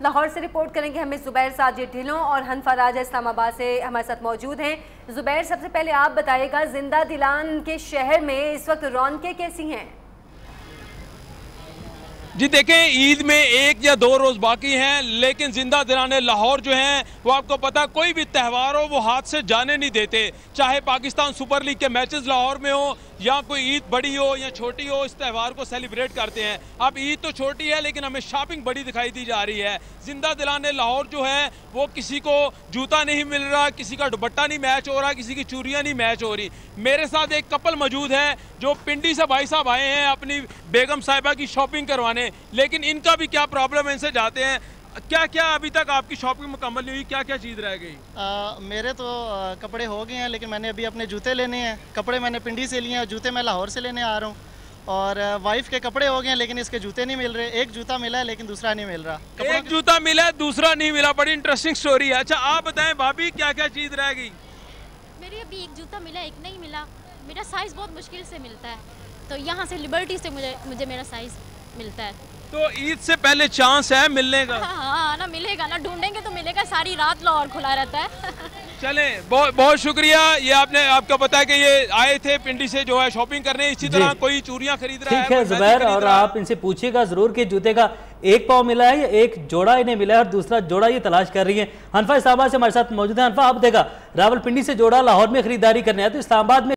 لاہور سے رپورٹ کریں گے ہمیں زبیر ساجد ڈھلوں اور حنفہ راجہ اسلام آباد سے ہمارے ساتھ موجود ہیں۔ زبیر، سب سے پہلے آپ بتائیے گا، زندہ دلان کے شہر میں اس وقت رونقیں کیسی ہیں؟ جی دیکھیں، عید میں ایک یا دو روز باقی ہیں، لیکن زندہ دلانے لاہور جو ہیں، وہ آپ کو پتا کوئی بھی تہوار ہو، وہ ہاتھ سے جانے نہیں دیتے۔ چاہے پاکستان سپر لیگ کے میچز لاہور میں ہوں، یا کوئی عید بڑی ہو یا چھوٹی ہو، اس تہوار کو سیلیبریٹ کرتے ہیں۔ اب عید تو چھوٹی ہے، لیکن ہمیں شاپنگ بڑی دکھائی دی جا رہی ہے۔ زندہ دلانے لاہور جو ہے وہ کسی کو جوتا نہیں مل رہا، کسی کا دوپٹہ نہیں میچ ہو رہا، کسی کی چوریاں نہیں میچ ہو رہی۔ میرے ساتھ ایک کپل موجود ہے، جو پنڈی سے بھائی صاحب آئے ہیں، اپنی بیگم صاحبہ کی شاپنگ کروانے۔ لیکن ان کا بھی کیا پرابلم ہے؟ ان سے جاتے ہیں۔ کیا کیا ابھی تک آپ کی شاپنگ مکمل نہیں ہوئی؟ کیا کیا چیز رہ گئی؟ میرے تو کپڑے ہو گئے ہیں لیکن میں نے ابھی اپنے جوتے لینے ہیں۔ کپڑے میں نے پنڈی سے لیے ہیں جوتے میں لاہور سے لینے آ رہا ہوں۔ اور وائف کے کپڑے ہو گئے ہیں لیکن اس کے جوتے نہیں مل رہے۔ ایک جوتا ملا ہے لیکن دوسرا نہیں مل رہا۔ ایک جوتا ملا ہے دوسرا نہیں ملا۔ بڑی انٹرسٹنگ سٹوری ہے۔ اچھا آپ بتائیں بھابی کیا کیا چیز رہ گئی؟ میرے ابھی ایک جوتا ملا ایک نہیں ملا۔ میرا سائز بہت مشکل سے ملتا ہے۔ تو یہاں سے لبرٹی سے مجھے مجھے میرا سائز ملتا ہے۔ تو عید سے پہلے چانس ہے ملنے کا۔ ہاں نا ملے گا نا ڈھونڈیں گے تو ملے گا۔ ساری رات لاہور کھلا رہتا ہے۔ چلیں بہت شکریہ۔ یہ آپ نے آپ کا پتا ہے کہ یہ آئے تھے پنڈی سے جو ہے شاپنگ کرنے۔ اسی طرح کوئی چوریاں خرید رہا ہے ٹھیک ہے زبیر اور آپ ان سے پوچھئے گا ضرور کہ جوتے کا ایک پاؤں ملا ہے یا ایک جوڑا انہیں ملا ہے اور دوسرا جوڑا یہ تلاش کر رہی ہیں۔ حنفہ اسلام آباد سے ہمارے ساتھ موجود ہیں۔ حنفہ آپ دیکھا راول پنڈی سے جوڑا لاہور میں خریداری کرنے آئے تو اسلام آباد میں